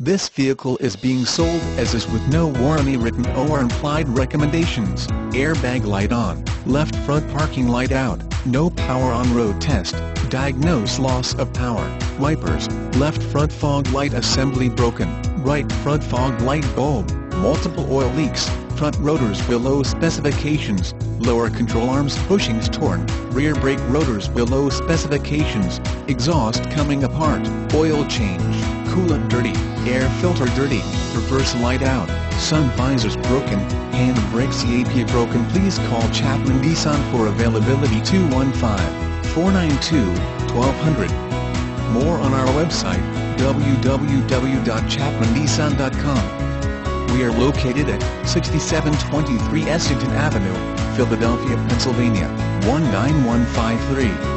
This vehicle is being sold as is with no warranty written or implied recommendations, airbag light on, left front parking light out, no power on road test, diagnose loss of power, wipers, left front fog light assembly broken, right front fog light bulb, multiple oil leaks, front rotors below specifications, lower control arms bushings torn, rear brake rotors below specifications, exhaust coming apart, oil change, coolant dirty, air filter dirty, reverse light out, sun visors broken, hand brakes AP broken please call Chapman Nissan for availability 215-492-1200. More on our website, www.chapmannissan.com. We are located at 6723 Essington Avenue, Philadelphia, Pennsylvania, 19153.